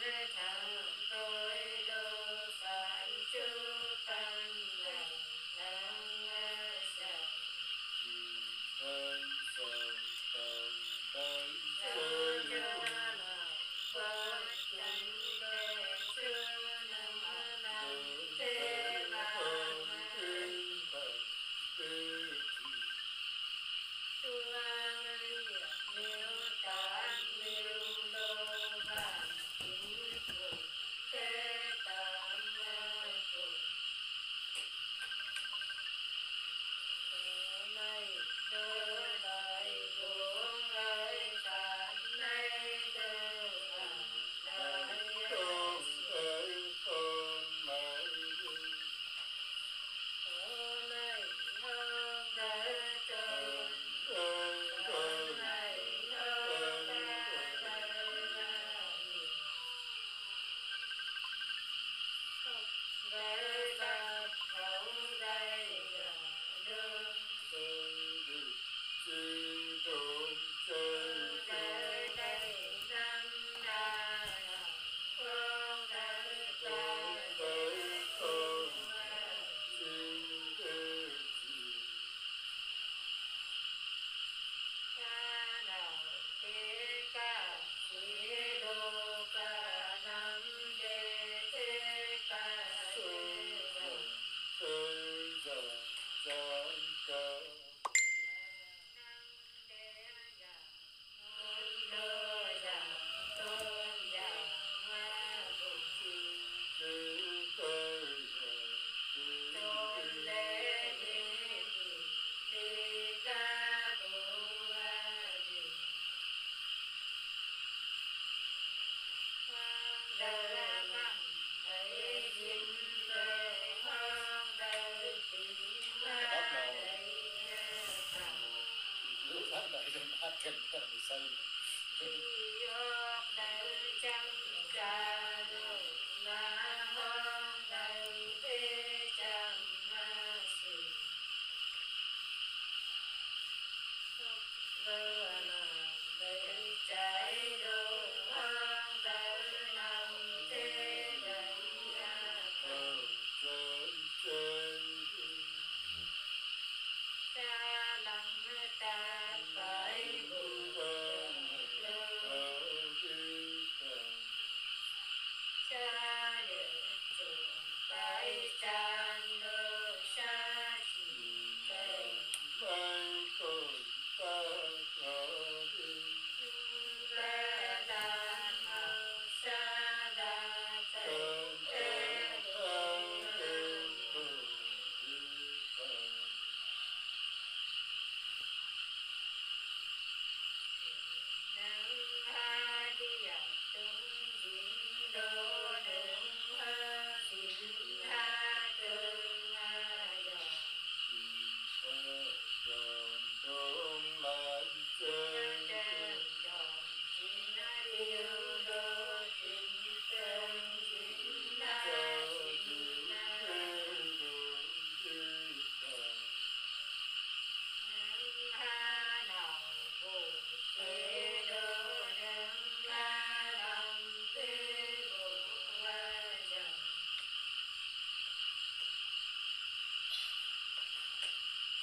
日常中。Bye.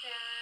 that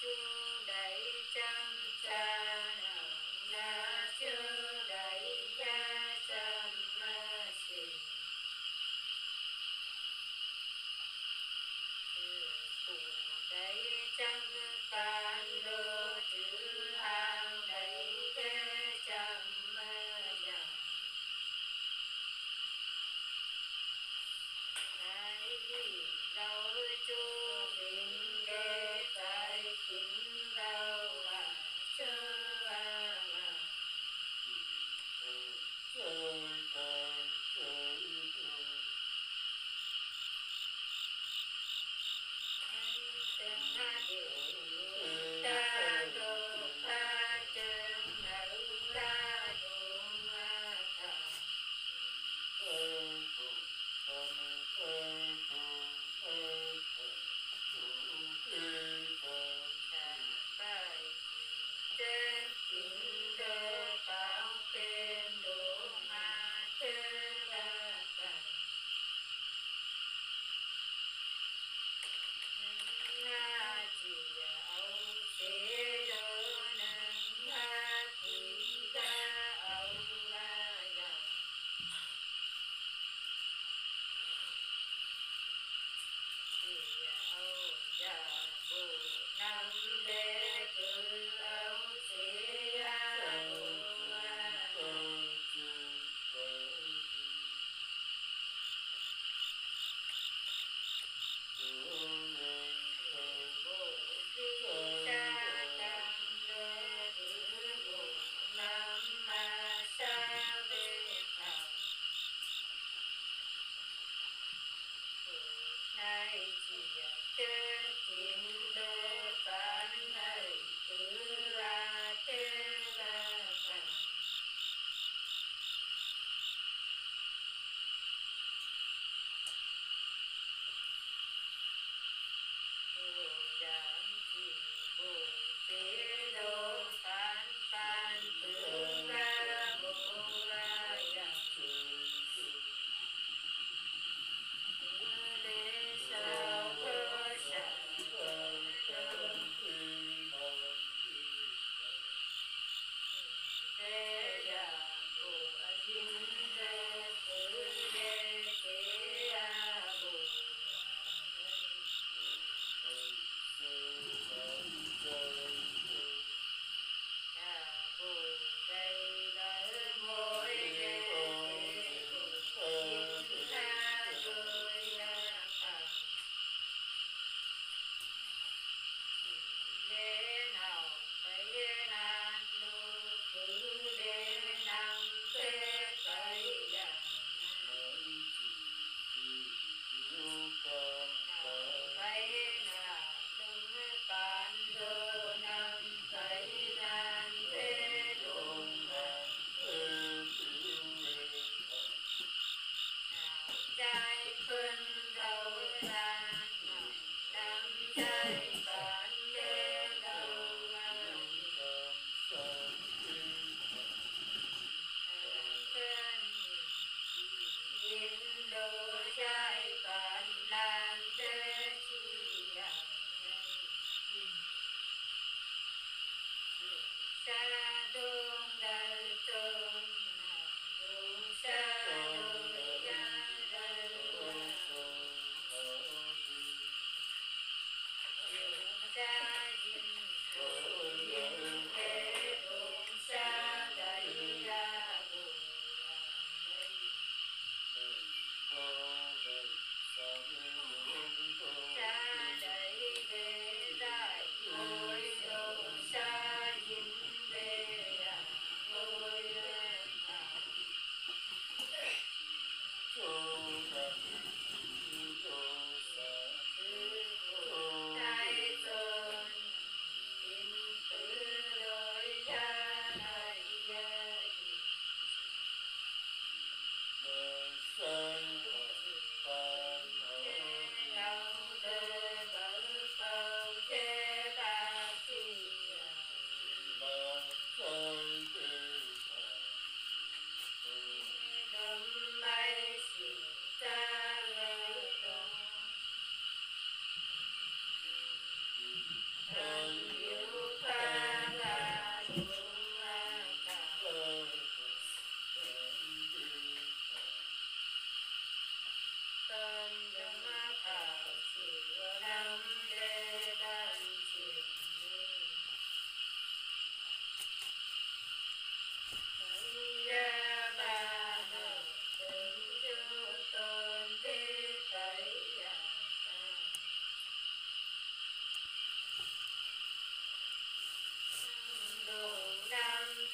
chư đại trang cha nào na chư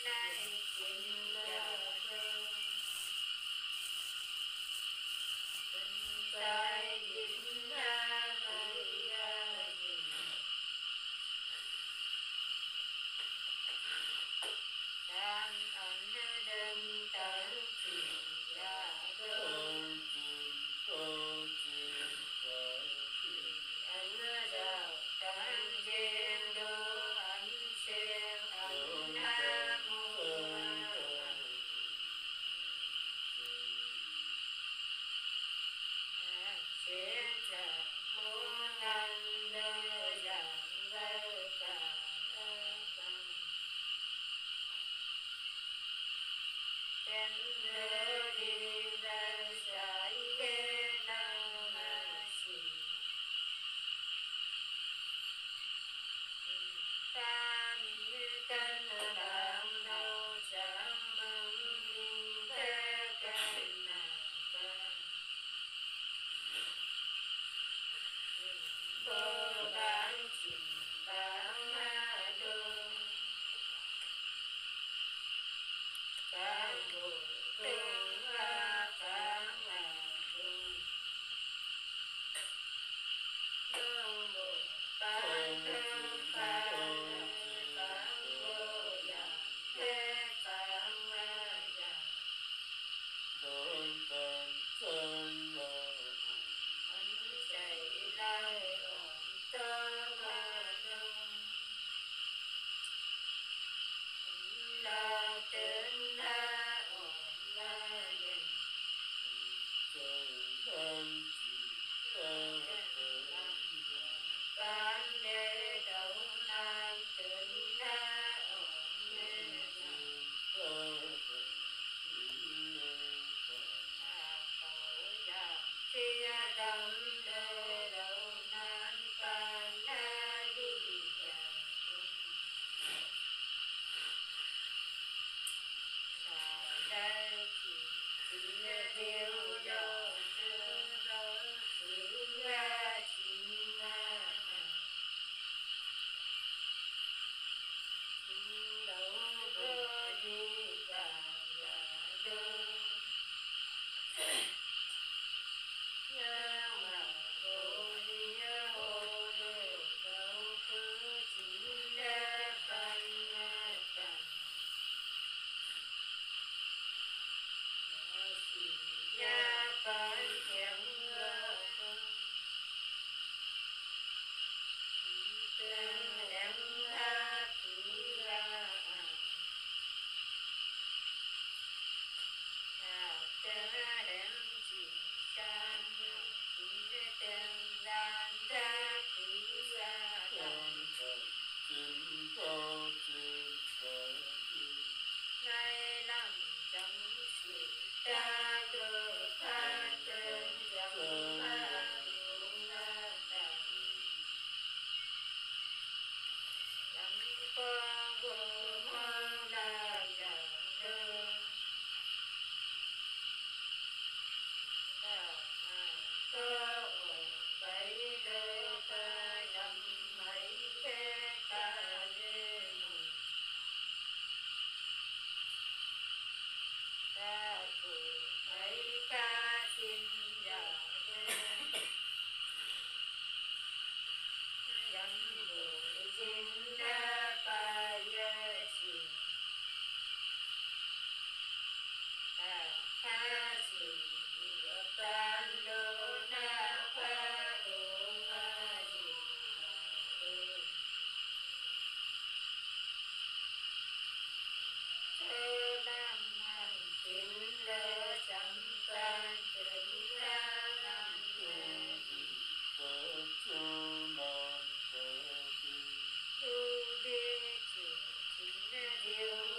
night. 天真 girl. you.